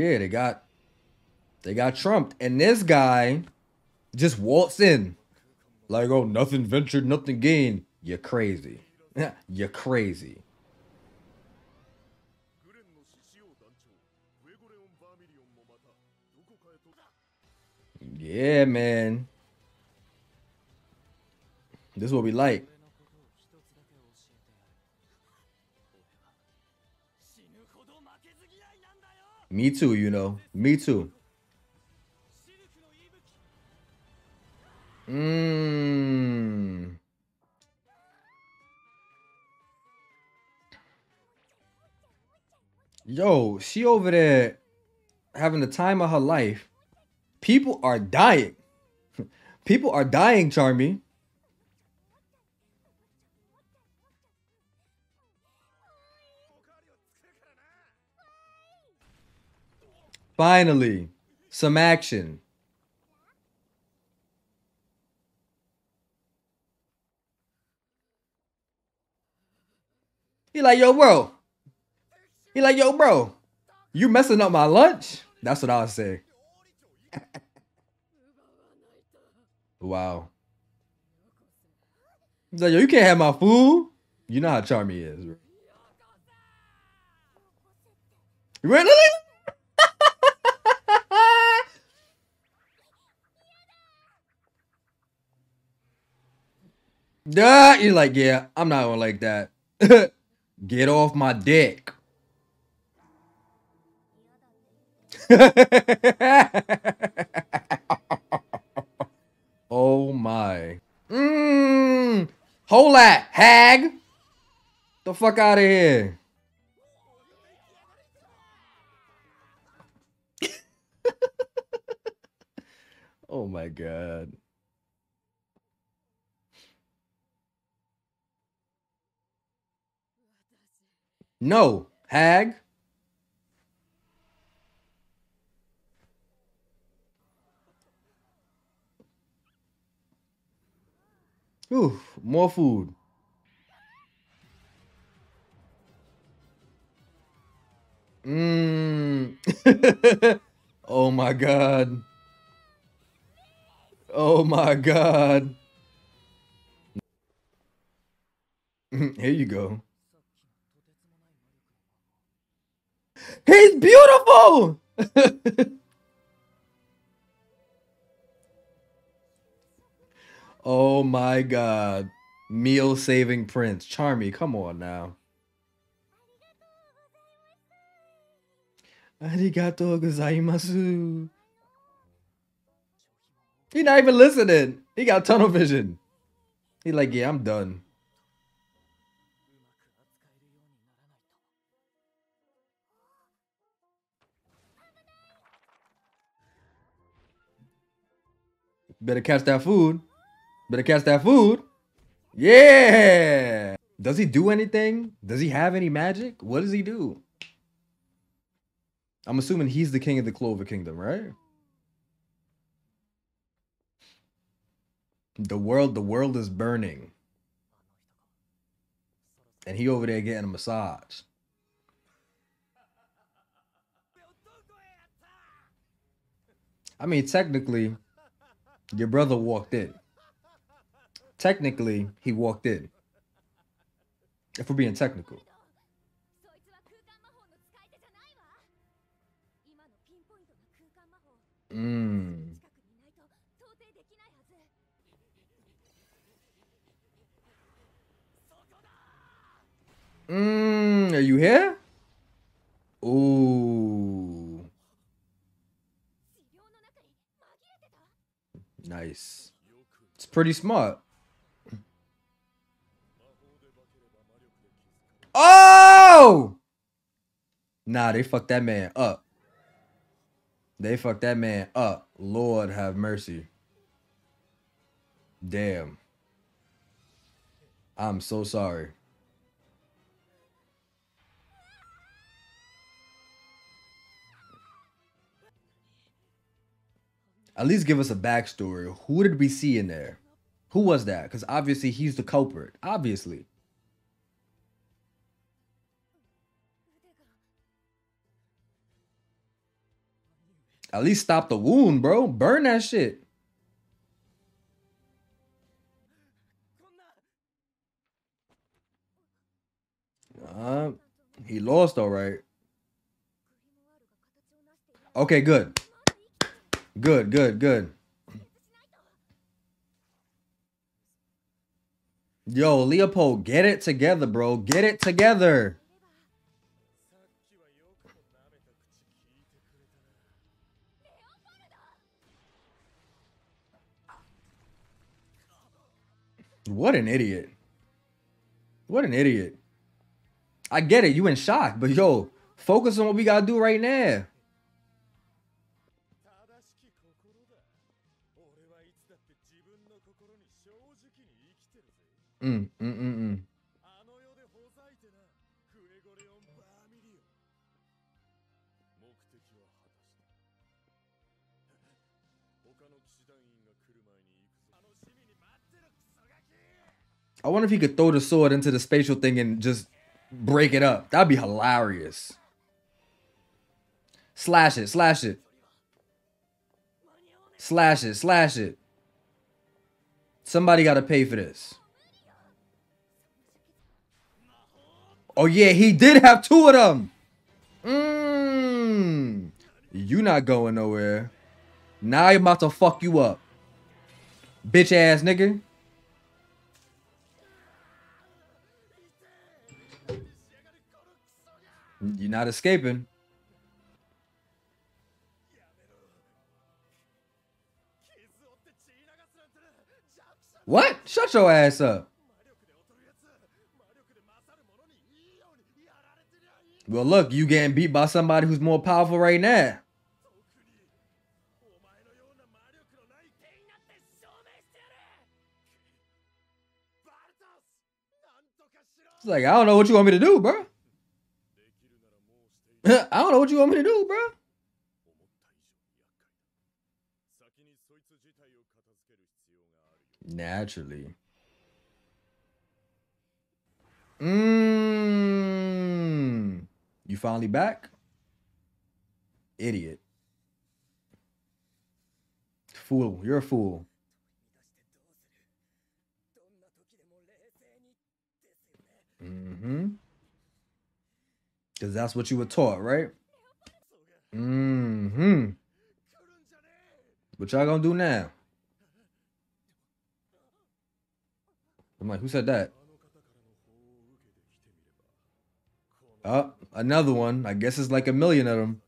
Yeah, they got they got trumped. And this guy just waltz in. Like, oh, nothing ventured, nothing gained. You're crazy. You're crazy. Yeah, man. This is what we like. Me too, you know. Me too. Mmm. Yo, she over there having the time of her life. People are dying. People are dying, Charmy. Finally, some action. He like, yo, bro. He like, yo, bro. You messing up my lunch? That's what I would say. wow. He's like, yo, you can't have my food. You know how Charmy is. Really? Yeah, you're like, yeah, I'm not gonna like that. Get off my dick. oh my. Mmm. Hold that, hag. The fuck out of here. No, hag. Ooh, more food. Mmm. oh my god. Oh my god. Here you go. He's beautiful. oh my god. Meal saving prince. Charmy, come on now. Arigato gozaimasu. He not even listening. He got tunnel vision. He like, yeah, I'm done. Better catch that food. Better catch that food. Yeah. Does he do anything? Does he have any magic? What does he do? I'm assuming he's the king of the Clover Kingdom, right? The world, the world is burning. And he over there getting a massage. I mean, technically, your brother walked in. Technically, he walked in. If we're being technical. Mmm. Mmm, are you here? Ooh. Nice. It's pretty smart. Oh! Nah, they fucked that man up. They fucked that man up. Lord have mercy. Damn. I'm so sorry. At least give us a backstory. Who did we see in there? Who was that? Because obviously he's the culprit. Obviously. At least stop the wound, bro. Burn that shit. Uh, he lost, all right. Okay, good. Good, good, good. Yo, Leopold, get it together, bro. Get it together. What an idiot. What an idiot. I get it. You in shock, but yo, focus on what we gotta do right now. I wonder if he could throw the sword into the spatial thing and just break it up. That'd be hilarious. Slash it, slash it. Slash it, slash it. Somebody got to pay for this. Oh yeah, he did have two of them. Mmm. You not going nowhere. Now I'm about to fuck you up. Bitch ass nigga. You're not escaping. What? Shut your ass up. Well, look, you getting beat by somebody who's more powerful right now. It's like, I don't know what you want me to do, bro. I don't know what you want me to do, bro. Naturally. Mmm. Finally back? Idiot. Fool. You're a fool. Mm-hmm. Because that's what you were taught, right? Mm-hmm. What y'all gonna do now? I'm like, who said that? Oh, another one. I guess it's like a million of them.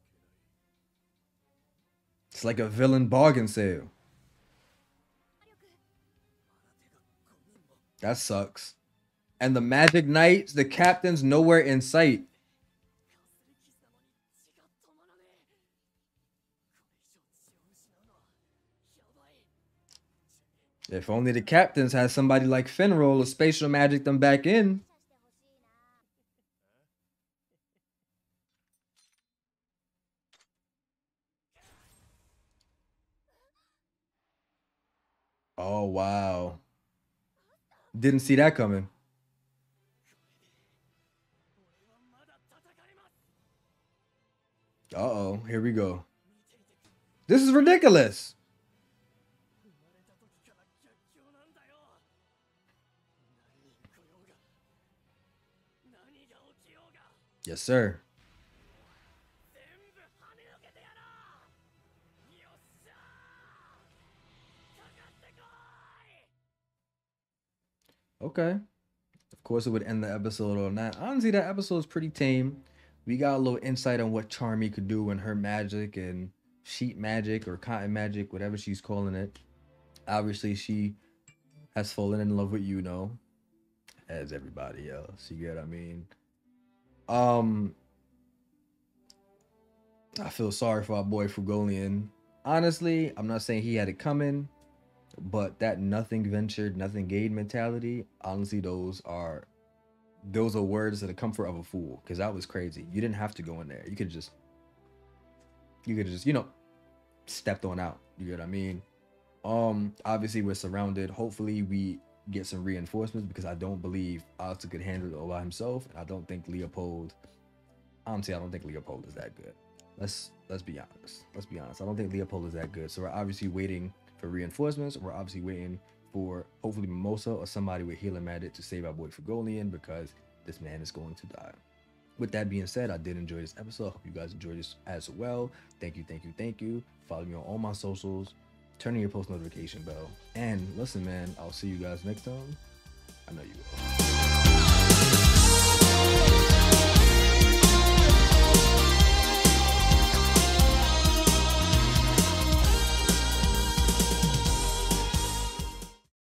It's like a villain bargain sale. That sucks. And the Magic Knights, the captain's nowhere in sight. If only the captains had somebody like Finral or spatial magic them back in. Oh, wow. Didn't see that coming. Uh-oh, here we go. This is ridiculous. Yes, sir. Okay. Of course, it would end the episode on that. Honestly, that episode is pretty tame. We got a little insight on what Charmy could do and her magic and sheet magic or cotton magic, whatever she's calling it. Obviously, she has fallen in love with Yuno, as everybody else. You get what I mean? Um, I feel sorry for our boy Fuegoleon. Honestly, I'm not saying he had it coming, but that nothing ventured, nothing gained mentality. Honestly, those are those are words to the comfort of a fool. Because that was crazy. You didn't have to go in there. You could just, you could just, you know, stepped on out. You get what I mean? Um, obviously we're surrounded. Hopefully we get some reinforcements because I don't believe Alex could handle it all by himself, and I don't think Leopold. Honestly, I don't think Leopold is that good. let's let's be honest. Let's be honest. I don't think Leopold is that good. So we're obviously waiting for reinforcements. We're obviously waiting for hopefully Mimosa or somebody with healing magic to save our boy Fuegoleon because this man is going to die. With that being said, I did enjoy this episode. Hope you guys enjoyed this as well. Thank you, thank you, thank you. Follow me on all my socials. Turn on your post notification bell. And listen, man, I'll see you guys next time. I know you will.